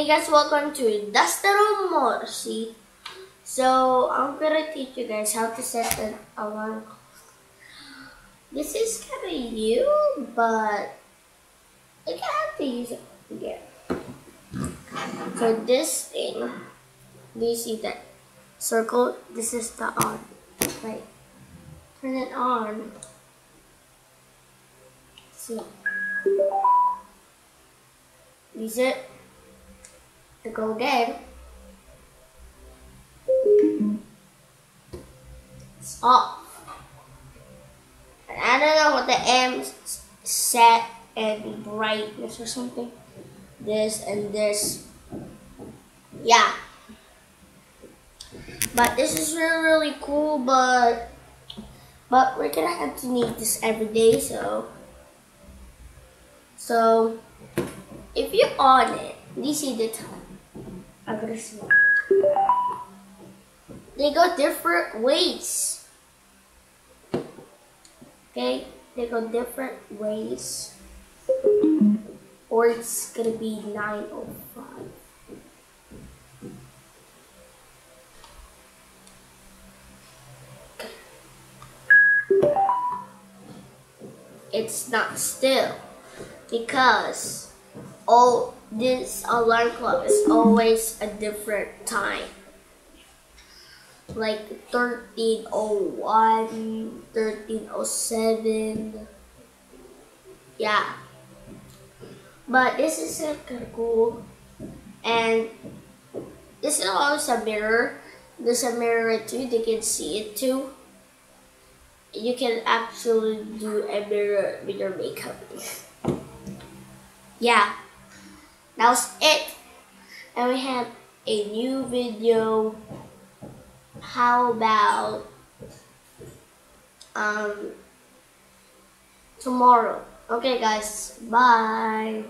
Hey guys, welcome to Dastero Morsi. So I'm gonna teach you guys how to set an alarm clock. This is kinda new, but I have to use it again. So this thing, do you see that circle? This is the on. Right. Turn it on. See. Use it to go dead. Off. And I don't know what the M set and brightness or something. This and this. Yeah. But this is really really cool but but we're gonna have to need this every day so so if you're on it, you see the time. I'm gonna. They go different ways. Okay, they go different ways. Or it's gonna be 905. It's not still because all this alarm clock is always a different time. Like 1301, 1307. Yeah. But this is kind of cool. And this is also a mirror. There's a mirror too, they can see it too. You can actually do a mirror with your makeup. yeah that was it. And we have a new video. How about um tomorrow? Okay guys. Bye